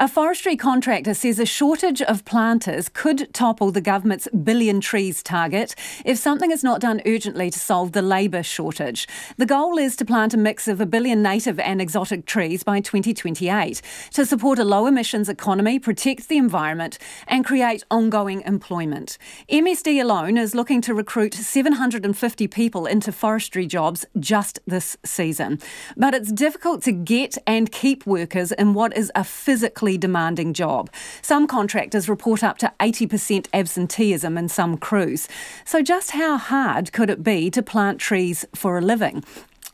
A forestry contractor says a shortage of planters could topple the government's billion trees target if something is not done urgently to solve the labour shortage. The goal is to plant a mix of a billion native and exotic trees by 2028 to support a low emissions economy, protect the environment, and create ongoing employment. MSD alone is looking to recruit 750 people into forestry jobs just this season. But it's difficult to get and keep workers in what is a physically demanding job. Some contractors report up to 80% absenteeism in some crews. So, just how hard could it be to plant trees for a living?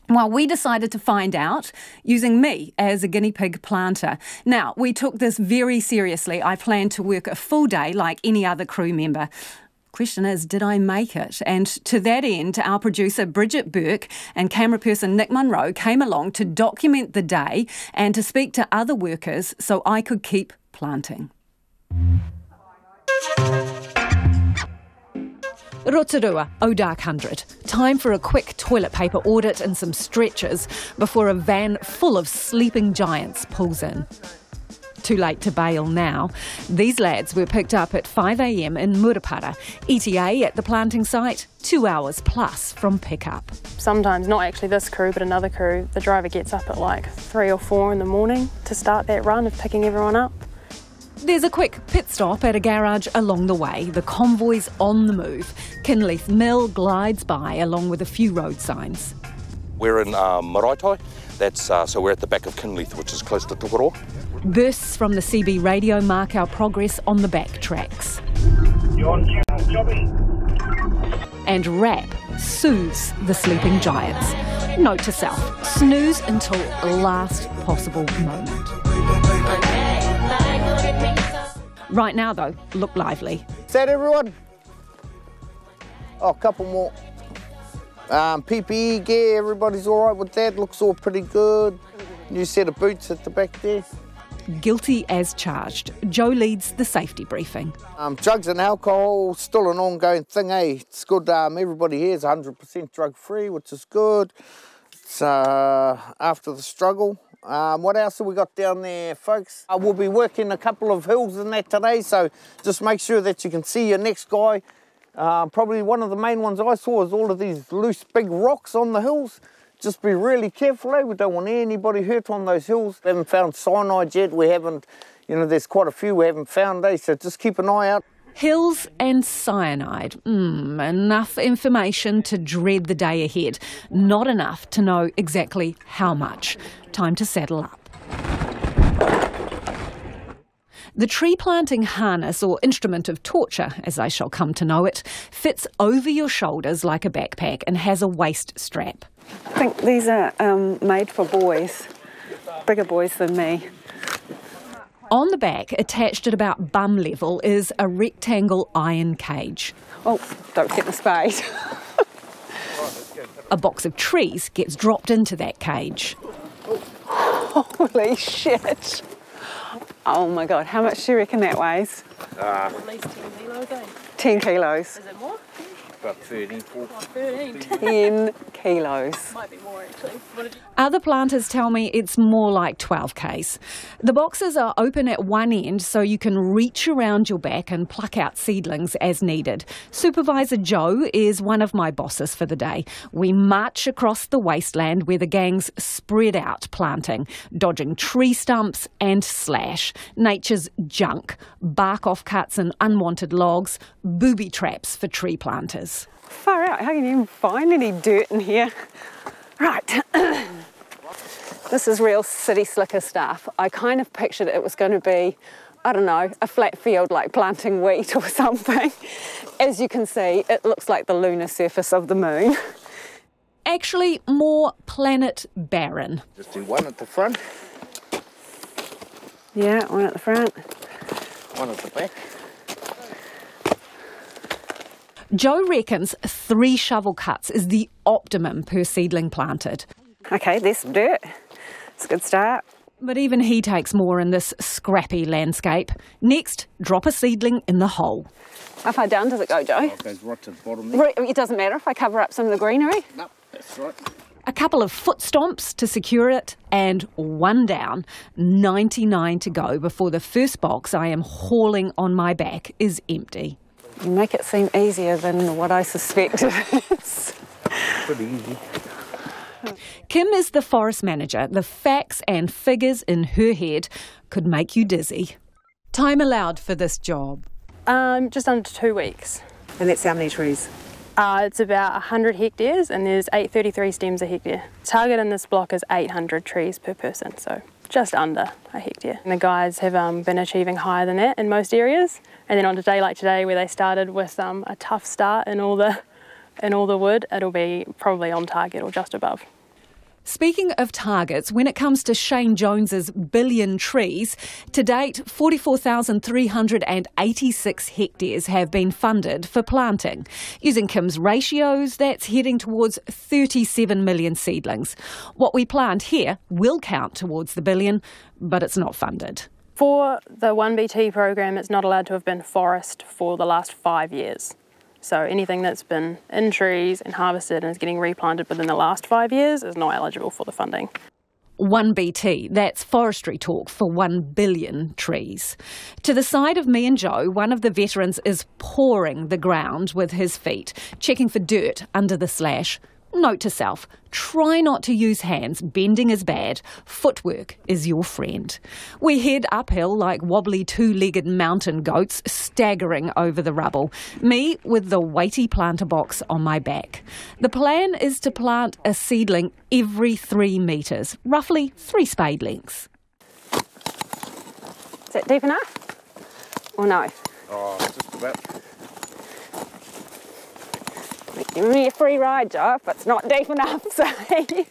Well, we decided to find out using me as a guinea pig planter. Now, we took this very seriously. I planned to work a full day like any other crew member. Question is, did I make it? And to that end, our producer Bridget Burke and camera person Nick Munro came along to document the day and to speak to other workers so I could keep planting. Rotorua, Odark 100. Time for a quick toilet paper audit and some stretchers before a van full of sleeping giants pulls in too late to bail now. These lads were picked up at 5am in Murupara. ETA at the planting site, two hours plus from pickup. Sometimes, not actually this crew, but another crew, the driver gets up at like three or four in the morning to start that run of picking everyone up. There's a quick pit stop at a garage along the way. The convoy's on the move. Kinleith Mill glides by along with a few road signs. We're in uh, Maraitai. That's uh, so we're at the back of Kinleith, which is close to Tokoroa. Bursts from the CB radio mark our progress on the back tracks. And rap soothes the sleeping giants. Note to self snooze until the last possible moment. Right now, though, look lively. Is that everyone? Oh, a couple more. Um, PPE gear, everybody's all right with that. Looks all pretty good. New set of boots at the back there guilty as charged. Joe leads the safety briefing. Um, drugs and alcohol, still an ongoing thing, eh? It's good. Um, everybody here is 100% drug free, which is good. It's uh, after the struggle. Um, what else have we got down there, folks? Uh, we'll be working a couple of hills in that today, so just make sure that you can see your next guy. Uh, probably one of the main ones I saw is all of these loose big rocks on the hills just be really careful, eh? We don't want anybody hurt on those hills. We haven't found cyanide yet. We haven't, you know, there's quite a few we haven't found, eh? So just keep an eye out. Hills and cyanide. Mm, enough information to dread the day ahead. Not enough to know exactly how much. Time to settle up. The tree planting harness, or instrument of torture, as I shall come to know it, fits over your shoulders like a backpack and has a waist strap. I think these are um, made for boys, bigger boys than me. On the back, attached at about bum level, is a rectangle iron cage. Oh, don't get the spade. a box of trees gets dropped into that cage. Holy shit! Oh my god, how much do you reckon that weighs? Uh, At least 10 kilos, eh? 10 kilos. Is it more? About 13, 13. 10 kilos. Might be more actually. Other planters tell me it's more like 12 k's. The boxes are open at one end so you can reach around your back and pluck out seedlings as needed. Supervisor Joe is one of my bosses for the day. We march across the wasteland where the gangs spread out planting, dodging tree stumps and slash, nature's junk, bark offcuts and unwanted logs, booby traps for tree planters. Far out, how can you even find any dirt in here? Right. this is real city slicker stuff. I kind of pictured it was going to be, I don't know, a flat field like planting wheat or something. As you can see, it looks like the lunar surface of the moon. Actually, more planet barren. Just do one at the front. Yeah, one at the front. One at the back. Joe reckons three shovel cuts is the optimum per seedling planted. Okay, there's some dirt. It's a good start. But even he takes more in this scrappy landscape. Next, drop a seedling in the hole. How far down does it go, Joe? Oh, it goes right to the bottom there. It doesn't matter if I cover up some of the greenery? No, that's right. A couple of foot stomps to secure it, and one down, 99 to go before the first box I am hauling on my back is empty. You make it seem easier than what I suspect it is. Pretty easy. Kim is the forest manager. The facts and figures in her head could make you dizzy. Time allowed for this job. Um, just under two weeks. And that's how many trees? Uh, it's about 100 hectares and there's 833 stems a hectare. Target in this block is 800 trees per person, so just under a hectare. And the guys have um, been achieving higher than that in most areas. And then on a day like today where they started with um, a tough start in all the in all the wood, it'll be probably on target or just above. Speaking of targets, when it comes to Shane Jones's billion trees, to date 44,386 hectares have been funded for planting. Using Kim's ratios, that's heading towards 37 million seedlings. What we plant here will count towards the billion, but it's not funded. For the 1BT program, it's not allowed to have been forest for the last five years. So anything that's been in trees and harvested and is getting replanted within the last five years is not eligible for the funding. 1BT, that's forestry talk for 1 billion trees. To the side of me and Joe, one of the veterans is pawing the ground with his feet, checking for dirt under the slash. Note to self try not to use hands, bending is bad. Footwork is your friend. We head uphill like wobbly two legged mountain goats, staggering over the rubble. Me with the weighty planter box on my back. The plan is to plant a seedling every three metres, roughly three spade lengths. Is it deep enough? Or no? Oh, just about. Give me a free ride, Joe, if it's not deep enough, say.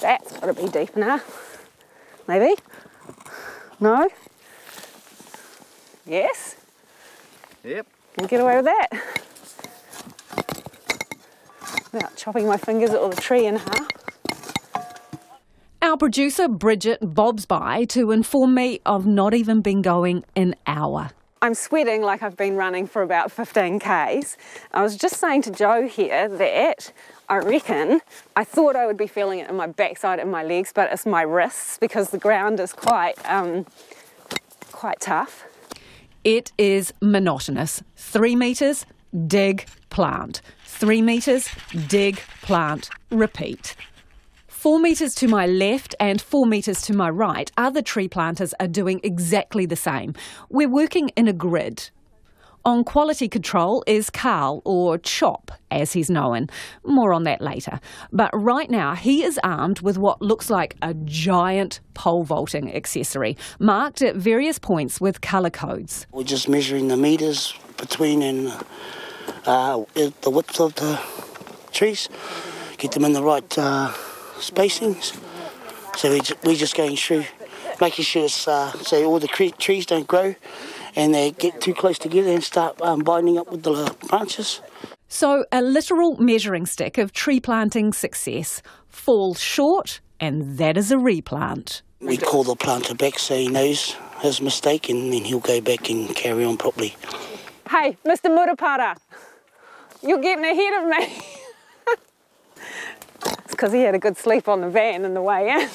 That's got to be deep enough. Maybe? No? Yes? Yep. Can get away with that. Without chopping my fingers or the tree in half. Our producer Bridget bobs by to inform me I've not even been going an hour. I'm sweating like I've been running for about 15 Ks. I was just saying to Joe here that I reckon I thought I would be feeling it in my backside and my legs, but it's my wrists because the ground is quite, um, quite tough. It is monotonous. Three metres, dig, plant. Three metres, dig, plant, repeat. Four metres to my left and four metres to my right, other tree planters are doing exactly the same. We're working in a grid. On quality control is Carl, or Chop, as he's known. More on that later. But right now, he is armed with what looks like a giant pole vaulting accessory, marked at various points with colour codes. We're just measuring the metres between and uh, the width of the trees, get them in the right uh, spacings. So we ju- we're just going through, making sure it's, uh, so all the trees don't grow and they get too close together and start um, binding up with the branches. So, a literal measuring stick of tree planting success falls short, and that is a replant. We call the planter back so he knows his mistake and then he'll go back and carry on properly. Hey, Mr. Murupara, you're getting ahead of me. it's because he had a good sleep on the van in the way in.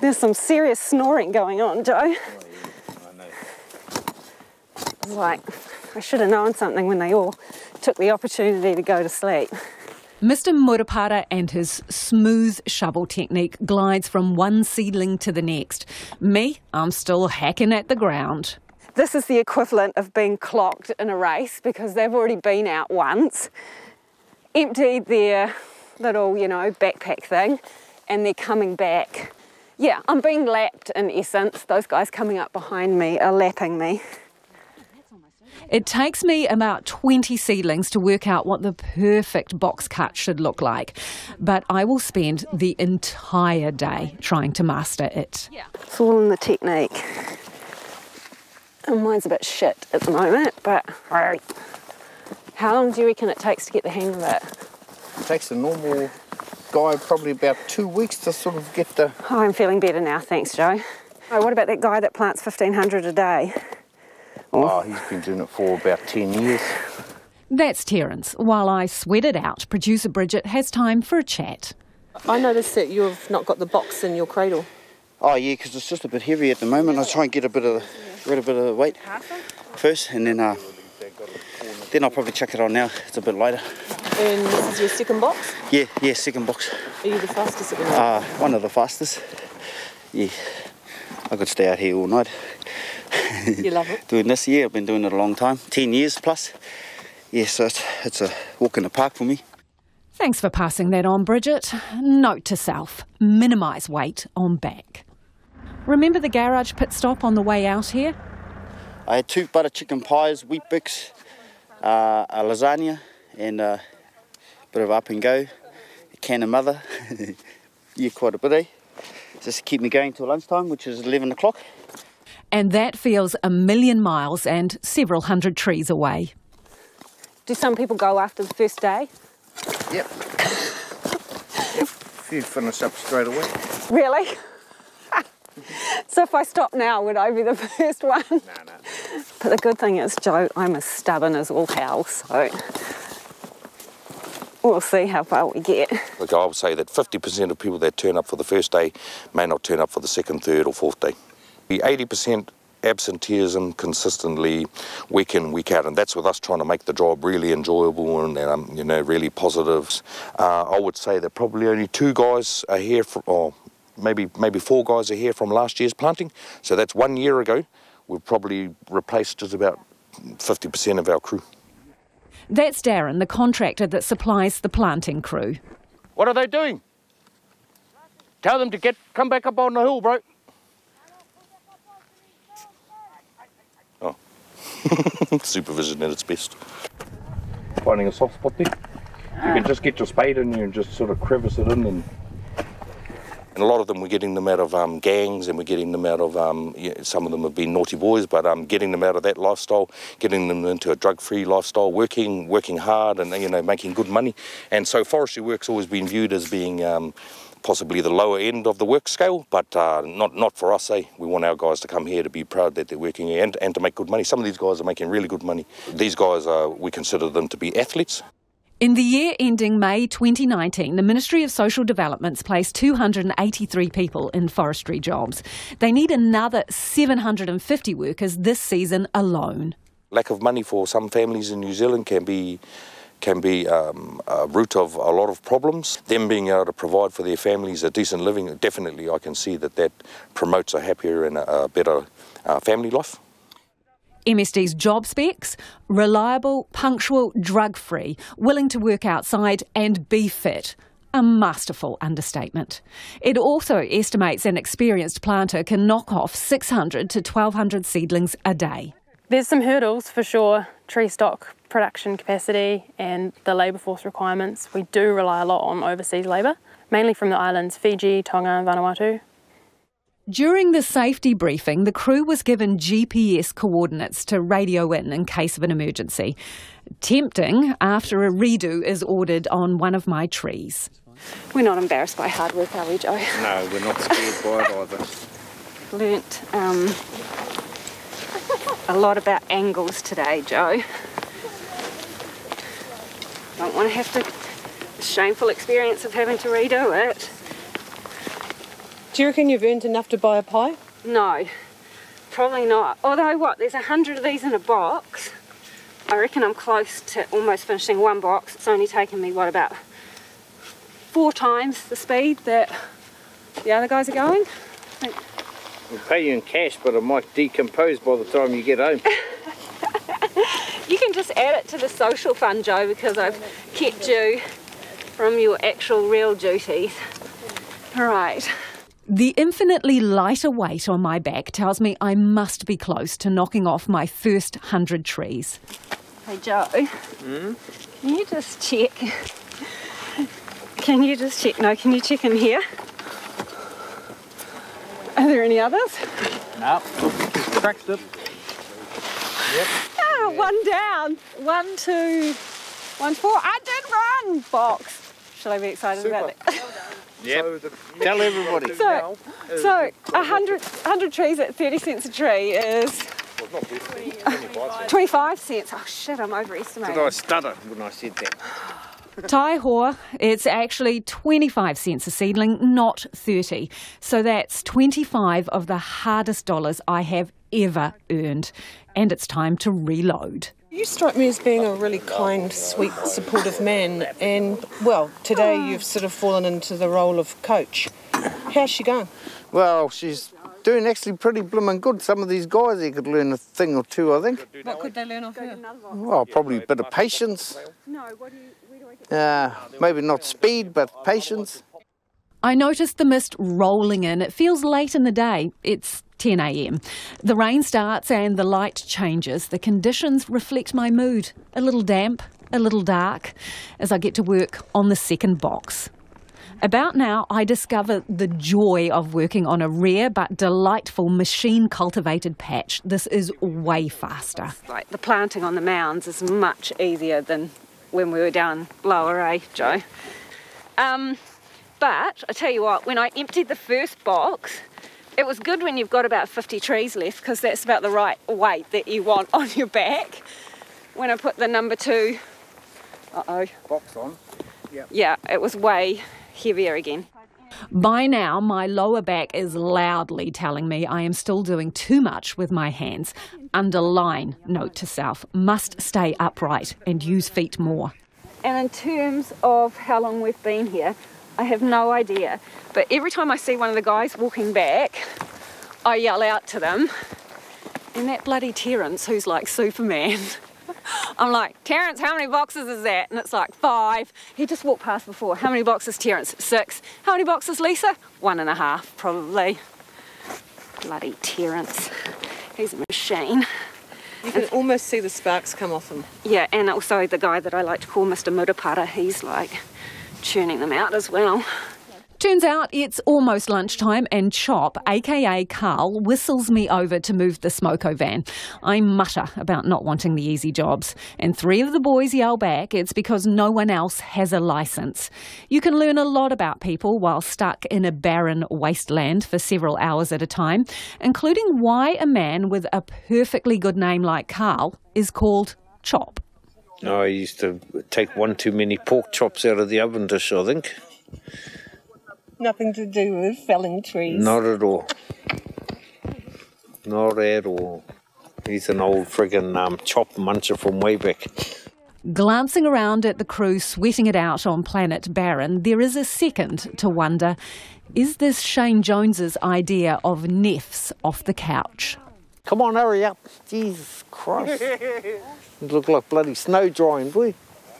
There's some serious snoring going on, Joe. Oh, it's like, I should have known something when they all took the opportunity to go to sleep. Mr. Murupara and his smooth shovel technique glides from one seedling to the next. Me, I'm still hacking at the ground. This is the equivalent of being clocked in a race because they've already been out once, emptied their little, you know, backpack thing, and they're coming back. Yeah, I'm being lapped in essence. Those guys coming up behind me are lapping me. It takes me about 20 seedlings to work out what the perfect box cut should look like, but I will spend the entire day trying to master it. It's all in the technique. And mine's a bit shit at the moment, but how long do you reckon it takes to get the hang of it? takes a normal guy probably about two weeks to sort of get the. Oh, I'm feeling better now, thanks, Joe. Oh, what about that guy that plants 1500 a day? Oh, he's been doing it for about 10 years. That's Terence. While I sweat it out, producer Bridget has time for a chat. I noticed that you've not got the box in your cradle. Oh yeah, because it's just a bit heavy at the moment. I try and get a bit of rid of a bit of the weight first, and then uh, then I'll probably chuck it on now. It's a bit later. And this is your second box. Yeah, yeah, second box. Are you the fastest at the moment? Uh, one of the fastest. Yeah, I could stay out here all night. you love it. doing this year, I've been doing it a long time, ten years plus. Yeah, so it's, it's a walk in the park for me. Thanks for passing that on, Bridget. Note to self minimise weight on back. Remember the garage pit stop on the way out here? I had two butter chicken pies, Weet-Bix, uh, a lasagna, and a bit of up and go, a can of mother. yeah, quite a bit, eh? Just to keep me going till lunchtime, which is 11 o'clock. And that feels a million miles and several hundred trees away. Do some people go after the first day? Yep. Few finish up straight away. Really? so if I stop now, would I be the first one? No, no. But the good thing is, Joe, I'm as stubborn as all hell, so we'll see how far we get. Look, I would say that 50% of people that turn up for the first day may not turn up for the second, third, or fourth day. The 80% absenteeism consistently week in, week out, and that's with us trying to make the job really enjoyable and um, you know really positive. Uh, I would say that probably only two guys are here, for, or maybe maybe four guys are here from last year's planting. So that's one year ago. We've probably replaced just about 50% of our crew. That's Darren, the contractor that supplies the planting crew. What are they doing? Tell them to get come back up on the hill, bro. Oh. Supervision at its best. Finding a soft spot there. You can just get your spade in there and just sort of crevice it in and and a lot of them we're getting them out of um, gangs and we're getting them out of um, some of them have been naughty boys but um, getting them out of that lifestyle getting them into a drug-free lifestyle working working hard and you know making good money and so forestry work's always been viewed as being um, possibly the lower end of the work scale, but uh, not not for us. Eh? We want our guys to come here to be proud that they're working here and, and to make good money. Some of these guys are making really good money. These guys, uh, we consider them to be athletes. In the year ending May 2019, the Ministry of Social Development's placed 283 people in forestry jobs. They need another 750 workers this season alone. Lack of money for some families in New Zealand can be can be um, a root of a lot of problems. Them being able to provide for their families a decent living, definitely I can see that that promotes a happier and a, better uh, family life. MSD's job specs reliable, punctual, drug free, willing to work outside, and be fit. A masterful understatement. It also estimates an experienced planter can knock off 600 to 1200 seedlings a day. There's some hurdles for sure tree stock production capacity and the labour force requirements. We do rely a lot on overseas labour, mainly from the islands Fiji, Tonga, and Vanuatu. During the safety briefing, the crew was given GPS coordinates to radio in in case of an emergency. Tempting after a redo is ordered on one of my trees. We're not embarrassed by hard work, are we, Joe? No, we're not scared by it either. Learnt um, a lot about angles today, Joe. Don't want to have the shameful experience of having to redo it. Do you reckon you've earned enough to buy a pie? No, probably not. Although, what, there's a hundred of these in a box. I reckon I'm close to almost finishing one box. It's only taken me, what, about four times the speed that the other guys are going. We'll pay you in cash, but it might decompose by the time you get home. You can just add it to the social fund, Joe, because I've kept you from your actual real duties. All right. The infinitely lighter weight on my back tells me I must be close to knocking off my first hundred trees. Hey, Joe. Can you just check? Can you just check? No, can you check in here? Are there any others? No, cracked it. Yep. Ah, one down. One, two, one, four. I did run. Box. Shall I be excited about it? Yep. Tell everybody. So, so a hundred, hundred trees at 30 cents a tree is 25 cents. Oh shit, I'm overestimating. Did I stutter when I said that? Taihoa, it's actually 25 cents a seedling, not 30. So that's 25 of the hardest dollars I have ever earned. And it's time to reload. You strike me as being a really kind, sweet, supportive man, and well, today you've sort of fallen into the role of coach. How's she going? Well, she's doing actually pretty blooming good. Some of these guys here could learn a thing or two, I think. What could they learn off her? Well, probably a bit of patience. Uh, maybe not speed, but patience. I noticed the mist rolling in. It feels late in the day. It's 10 a.m. The rain starts and the light changes. The conditions reflect my mood. A little damp, a little dark, as I get to work on the second box. About now, I discover the joy of working on a rare but delightful machine cultivated patch. This is way faster. Like the planting on the mounds is much easier than when we were down lower, eh, Joe? Um, but I tell you what, when I emptied the first box, it was good when you've got about 50 trees left because that's about the right weight that you want on your back. When I put the number two, uh oh, Box on. yeah, it was way heavier again. By now, my lower back is loudly telling me I am still doing too much with my hands. Underline, note to self, must stay upright and use feet more. And in terms of how long we've been here, I have no idea. But every time I see one of the guys walking back, I yell out to them. And that bloody Terence, who's like Superman, I'm like, Terence, how many boxes is that? And it's like, five. He just walked past before. How many boxes, Terence? Six. How many boxes, Lisa? One and a half, probably. Bloody Terence. He's a machine. You can almost see the sparks come off him. Yeah, and also the guy that I like to call Mr. Murupara, he's like churning them out as well. Turns out it's almost lunchtime and Chop, aka Carl, whistles me over to move the smoko van. I mutter about not wanting the easy jobs, and three of the boys yell back it's because no one else has a license. You can learn a lot about people while stuck in a barren wasteland for several hours at a time, including why a man with a perfectly good name like Carl is called Chop. No, I used to take one too many pork chops out of the oven dish, I think. Nothing to do with felling trees. Not at all. Not at all. He's an old friggin' um, chop muncher from way back. Glancing around at the crew sweating it out on planet Barren, there is a second to wonder is this Shane Jones's idea of neffs off the couch? Come on, hurry up. Jesus Christ. it look like bloody snow drying, boy.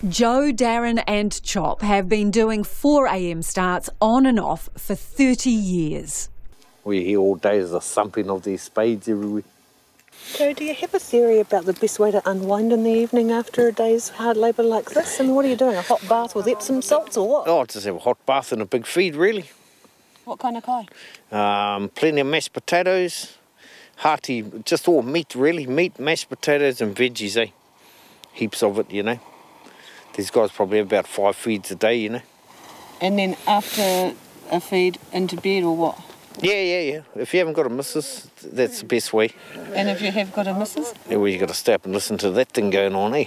Joe, Darren, and Chop have been doing 4am starts on and off for 30 years. We hear all days a thumping of these spades everywhere. So, do you have a theory about the best way to unwind in the evening after a day's hard labour like this? I mean, what are you doing? A hot bath with Epsom salts or what? Oh, just have a hot bath and a big feed, really. What kind of kai? Um, plenty of mashed potatoes, hearty, just all meat, really. Meat, mashed potatoes, and veggies, eh? Heaps of it, you know. These guys probably have about five feeds a day, you know. And then after a feed, into bed or what? Yeah, yeah, yeah. If you haven't got a missus, that's the best way. And if you have got a missus? Yeah, well, you got to stay up and listen to that thing going on, eh?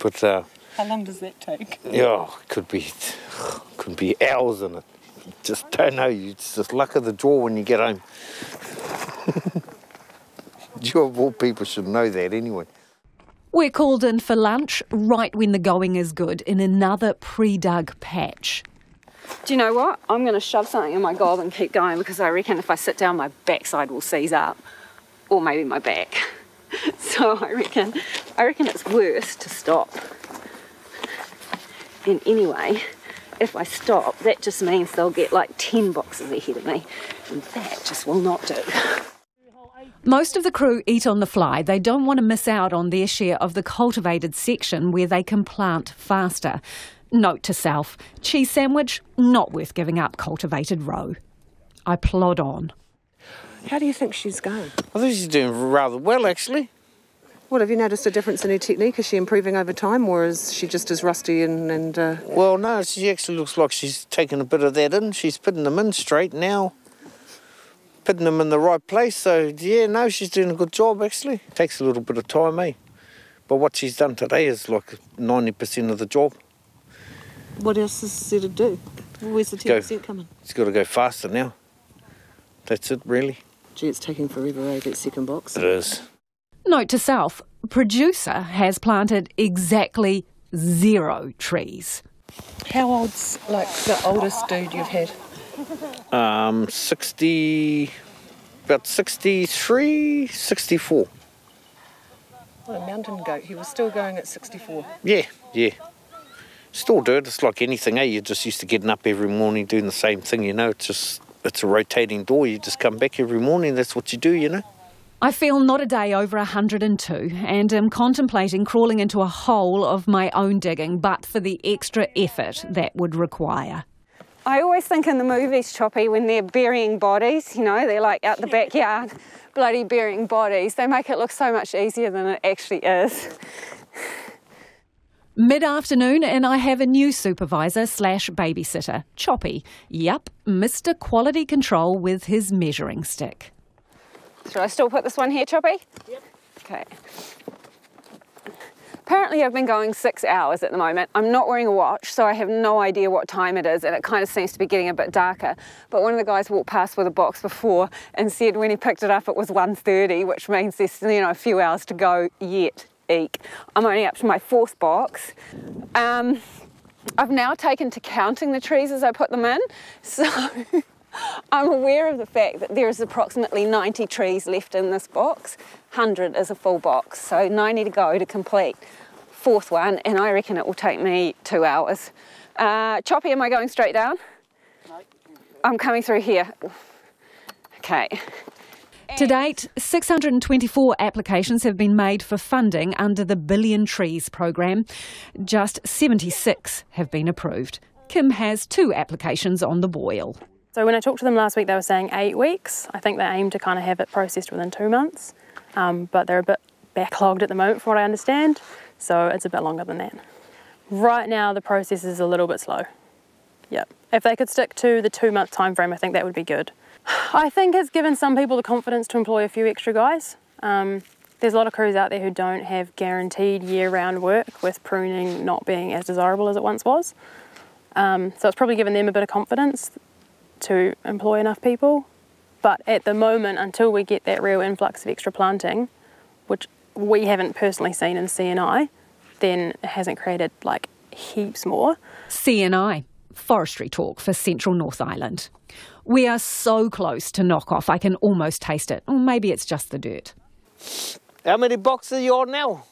But, uh, How long does that take? yeah, could be, could be hours in it. Just don't know. It's just luck of the draw when you get home. You of all people should know that anyway. We're called in for lunch right when the going is good in another pre dug patch. Do you know what? I'm going to shove something in my gob and keep going because I reckon if I sit down, my backside will seize up, or maybe my back. So I reckon, I reckon it's worse to stop. And anyway, if I stop, that just means they'll get like 10 boxes ahead of me, and that just will not do. Most of the crew eat on the fly. They don't want to miss out on their share of the cultivated section where they can plant faster. Note to self cheese sandwich, not worth giving up cultivated row. I plod on. How do you think she's going? I think she's doing rather well, actually. What, have you noticed a difference in her technique? Is she improving over time or is she just as rusty and. and uh... Well, no, she actually looks like she's taken a bit of that in. She's putting them in straight now. Putting them in the right place. So yeah, no, she's doing a good job actually. Takes a little bit of time, eh? But what she's done today is like ninety percent of the job. What else is there to do? Where's the Go. 10% coming? It's got to go faster now. That's it, really. Gee, it's taking forever, eh, that second box. It is. Note to self producer has planted exactly zero trees. How old's like the oldest dude you've had? Um, sixty, about 63, 64. What a mountain goat. He was still going at 64. Yeah, yeah. Still do it. It's like anything, eh? You're just used to getting up every morning doing the same thing, you know. It's just it's a rotating door. You just come back every morning. That's what you do, you know. I feel not a day over 102 and am contemplating crawling into a hole of my own digging, but for the extra effort that would require. I always think in the movies, Choppy, when they're burying bodies, you know, they're like out the backyard, bloody burying bodies, they make it look so much easier than it actually is. Mid afternoon, and I have a new supervisor slash babysitter, Choppy. Yup, Mr. Quality Control with his measuring stick. Should I still put this one here, Choppy? Yep. Okay. Apparently, I've been going six hours at the moment. I'm not wearing a watch, so I have no idea what time it is, and it kind of seems to be getting a bit darker. But one of the guys walked past with a box before and said when he picked it up, it was 1.30, which means there's you know a few hours to go yet. Eek. I'm only up to my fourth box. Um, I've now taken to counting the trees as I put them in, so I'm aware of the fact that there is approximately 90 trees left in this box. 100 is a full box, so 90 to go to complete. Fourth one, and I reckon it will take me two hours. Uh, Choppy, am I going straight down? I'm coming through here. Okay. To date, 624 applications have been made for funding under the Billion Trees program. Just 76 have been approved. Kim has two applications on the boil. So when I talked to them last week, they were saying eight weeks. I think they aim to kind of have it processed within two months, um, but they're a bit backlogged at the moment, from what I understand. So it's a bit longer than that. Right now, the process is a little bit slow. Yep. If they could stick to the two-month time frame, I think that would be good. I think it's given some people the confidence to employ a few extra guys. Um, there's a lot of crews out there who don't have guaranteed year-round work, with pruning not being as desirable as it once was. Um, so it's probably given them a bit of confidence to employ enough people. But at the moment, until we get that real influx of extra planting, which we haven't personally seen in CNI, then it hasn't created like heaps more. CNI, forestry talk for Central North Island. We are so close to knock off, I can almost taste it. Or maybe it's just the dirt. How many boxes are you on now?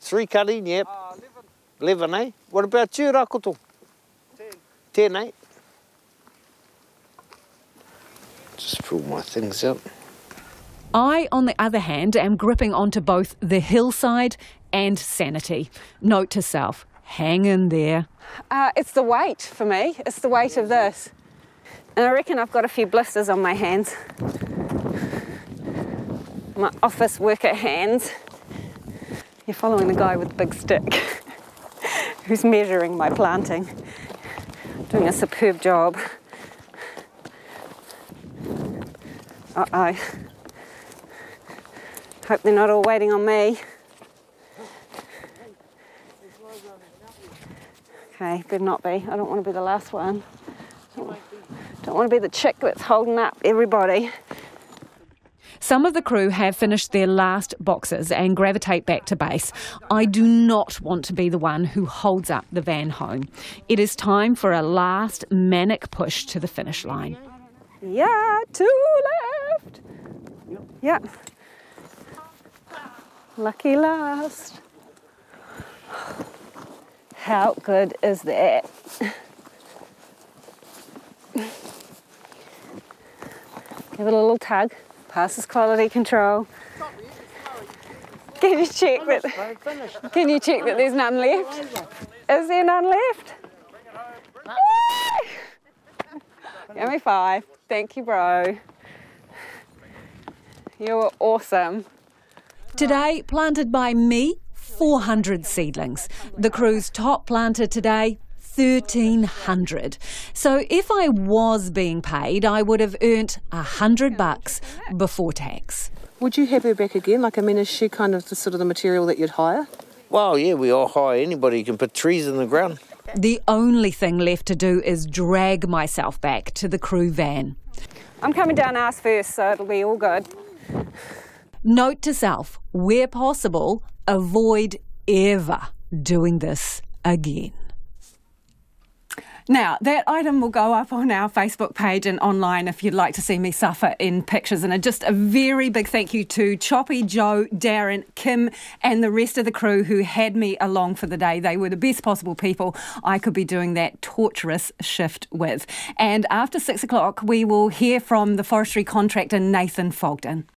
Three cutting, yep. Uh, 11. 11, eh? What about you, Rakoto? 10. 10, eh? Just pull my things up. I, on the other hand, am gripping onto both the hillside and sanity. Note to self hang in there. Uh, it's the weight for me. It's the weight of this. And I reckon I've got a few blisters on my hands. My office worker hands. You're following the guy with the big stick who's measuring my planting. Doing a superb job. Uh oh. Hope they're not all waiting on me. Okay, better not be. I don't want to be the last one. Don't, don't want to be the chick that's holding up everybody. Some of the crew have finished their last boxes and gravitate back to base. I do not want to be the one who holds up the van home. It is time for a last manic push to the finish line. Yeah, two left. Yeah. Lucky last. How good is that? Give it a little tug. Passes quality control. Can you check that? Can you check that there's none left? Is there none left? Give me five. Thank you, bro. You were awesome. Today, planted by me, 400 seedlings. The crew's top planter today, 1300 So if I was being paid, I would have earned a hundred bucks before tax. Would you have her back again? Like, I mean, is she kind of the sort of the material that you'd hire? Well, yeah, we all hire anybody who can put trees in the ground. The only thing left to do is drag myself back to the crew van. I'm coming down ass first, so it'll be all good. Note to self, where possible, avoid ever doing this again. Now, that item will go up on our Facebook page and online if you'd like to see me suffer in pictures. And just a very big thank you to Choppy, Joe, Darren, Kim, and the rest of the crew who had me along for the day. They were the best possible people I could be doing that torturous shift with. And after six o'clock, we will hear from the forestry contractor Nathan Fogden.